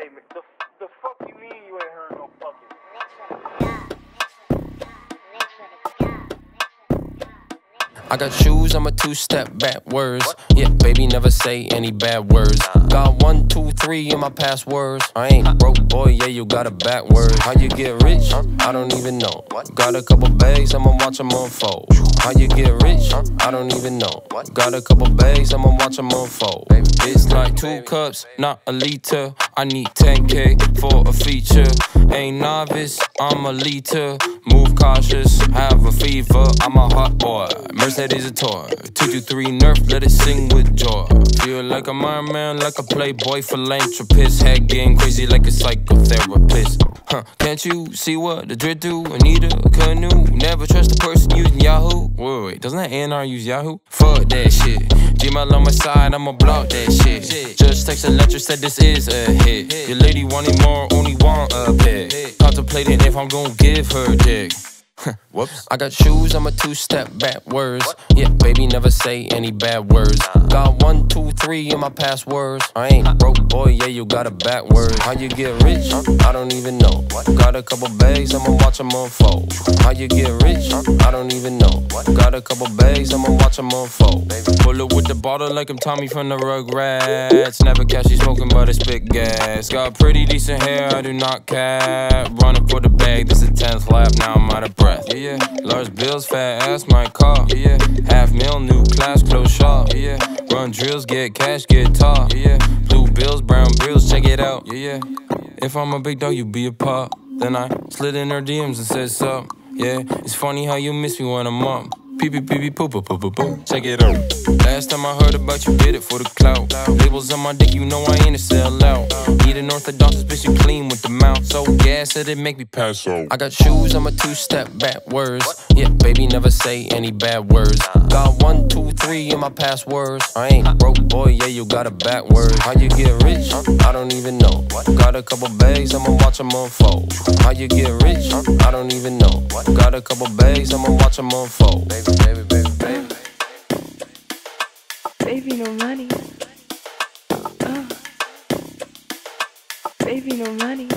Hey, the, the fuck you mean you ain't heard I got shoes, I'm a two step backwards. Yeah, baby, never say any bad words. Got one, two, three in my passwords. I ain't broke, boy, yeah, you got it backwards. How you get rich? I don't even know. Got a couple bags, I'ma watch them unfold. How you get rich? I don't even know. Got a couple bags, I'ma watch them unfold. It's like two cups, not a liter. I need 10k for a feature. Ain't novice, I'm a liter. Move cautious, have a fever. I'm a hot boy. Mercedes a toy. 223 Nerf, let it sing with joy. Feel like a Iron Man, like a playboy philanthropist. Head getting crazy like a psychotherapist. Huh, can't you see what the dread do? Anita, canoe. Never trust a person using Yahoo. Wait, wait, doesn't that NR use Yahoo? Fuck that shit. Gmail on my side, I'ma block that shit. Just text electric said this is a hit. Your lady wanted more, only want a pet. Contemplating if I'm gonna give her a dick. Whoops. I got shoes, I'm a two step backwards. Yeah, baby, never say any bad words. Got one, two, three in my passwords. I ain't broke, boy, yeah, you got it backwards. How you get rich? I don't even know. Got a couple bags, I'ma watch them unfold. How you get rich? I don't even know. Got a couple bags, I'ma watch them unfold. Pull up with the bottle like I'm Tommy from the Rugrats. Never catch you smoking, but I spit gas. Got pretty decent hair, I do not cap. Running for the bag, this is 10th lap, now I'm out of breath. Yeah, yeah. Large bills, fat ass, my car. Yeah, yeah. Half mil, new class, close shop. Yeah, yeah. Run drills, get cash, get taught. Yeah, yeah. Blue bills, brown bills, check it out. Yeah, yeah. If I'm a big dog, you be a pop. Then I slid in her DMs and said sup. Yeah, it's funny how you miss me when I'm up. Pee pee pee pee poo poo poo poo poo. Check it out. Last time I heard about you, did it for the clout. Labels on my dick, you know I ain't a sellout. Need an orthodox, bitch, you clean with the mouth. So gas that it make me pass out. I got shoes, I'm a two step backwards. Yeah, baby, never say any bad words. Got one, two, three in my passwords. I ain't broke, boy, yeah, you got it backwards. How you get rich? I don't even know. Got a couple bags, I'ma watch them unfold. How you get rich? I don't even know. Got a couple bags, I'ma watch them unfold. Baby, baby, baby, baby. Baby, no money. Uh. Baby, no money.